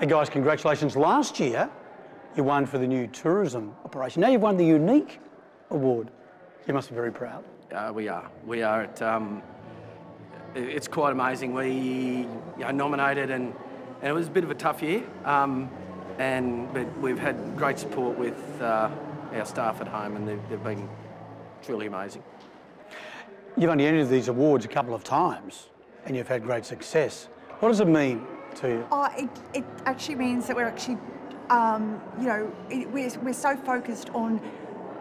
Hey guys, congratulations. Last year, you won for the new tourism operation. Now you've won the Unique Award. You must be very proud. Uh, we are. We are. At, um, it's quite amazing. We you know, nominated and, and it was a bit of a tough year. Um, and but we've had great support with uh, our staff at home and they've, they've been truly amazing. You've only entered these awards a couple of times and you've had great success. What does it mean to you? Oh, it, it actually means that we're actually, um, you know, it, we're, we're so focused on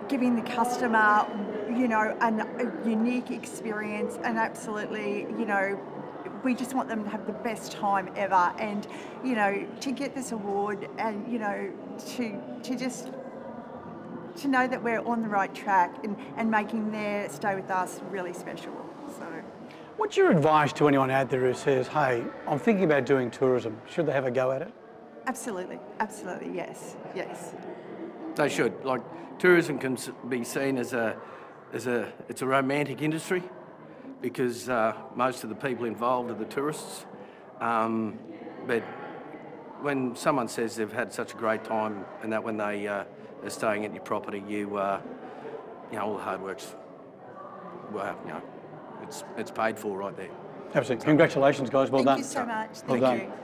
giving the customer, you know, an, a unique experience and absolutely, you know, we just want them to have the best time ever and you know to get this award and you know to to just to know that we're on the right track and, and making their stay with us really special so What's your advice to anyone out there who says, hey, I'm thinking about doing tourism? Should they have a go at it? absolutely absolutely yes yes They should. Like tourism can be seen as a as a it's a romantic industry because uh, most of the people involved are the tourists. Um, but when someone says they've had such a great time and that when they uh, are staying at your property, you uh, you know all the hard work's well, you know, it's it's paid for right there. Absolutely. Congratulations, guys. Well thank done. Thank you so much Well thank done. you